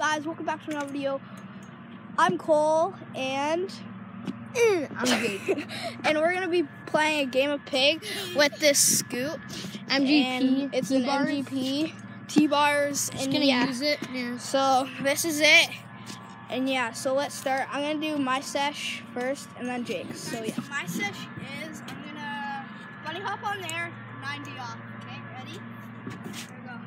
Guys, welcome back to another video. I'm Cole and mm, I'm Jake. and we're gonna be playing a game of pig with this scoop. MGP. And it's an T-bars. MGP T bars Just and gonna yeah. use it. Yeah. So this is it. And yeah, so let's start. I'm gonna do my sesh first and then Jake's. So yeah. My sesh is I'm gonna bunny hop on there, 90 off. Okay, ready? Here we go.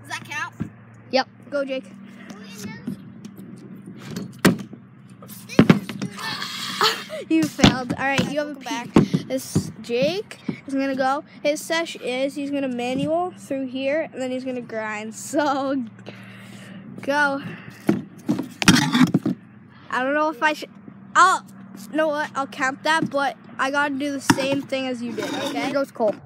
Does that count? Yep. Go, Jake. you failed. All right, you have a back. This Jake is gonna go. His sesh is he's gonna manual through here, and then he's gonna grind. So go. I don't know if I should. I'll. You know what? I'll count that, but I gotta do the same thing as you did. Okay. Here goes Cole.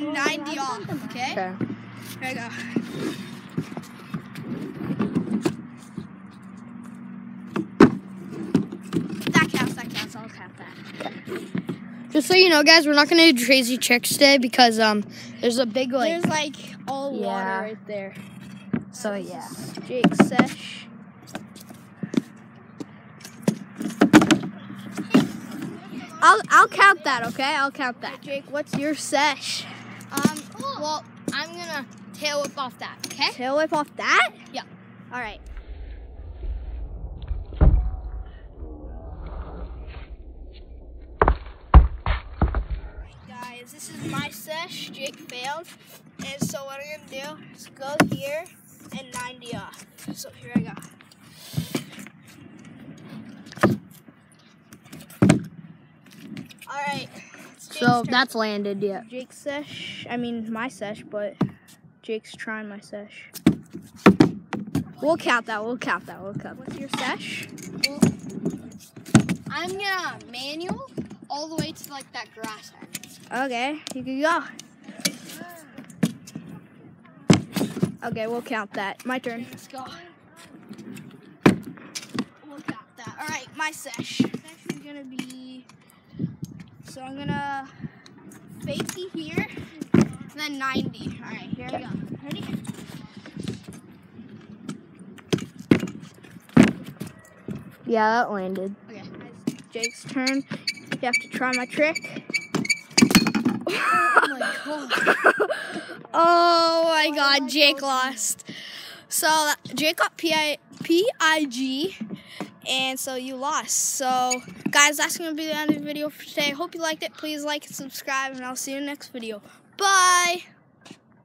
And 90 off. Okay. Okay. Here I go. That counts, that counts, I'll count that. Just so you know, guys, we're not gonna do crazy tricks today because um, there's a big like. There's like all water right there. so yeah. Jake Sesh. I'll I'll count that, okay? I'll count that. Jake, what's your sesh? Um. Well, I'm gonna tail whip off that. Okay. Tail whip off that? Yeah. All right. Guys, this is my sesh. Jake failed. And so what I'm gonna do is go here and 90 off. So here I go. All right. it's Jake's So turn. that's landed. Yeah. Jake's sesh. I mean my sesh, but Jake's trying my sesh. We'll count that. We'll count that. We'll count. What's your sesh? I'm gonna manual all the way to like that grass end. Okay, you can go. Okay, we'll count that. My turn. Let's go. We'll count that. All right, my sesh. Sesh is gonna be. So I'm gonna fakey here, and then 90. All right, here we go. Ready? Yeah, that landed. Okay. It's Jake's turn. You have to try my trick. Oh my god. Oh my oh god, Jake lost. So Jake got P-I- P-I-G, and so you lost. So guys, that's gonna be the end of the video for today. Hope you liked it. Please like and subscribe, and I'll see you in the next video. Bye.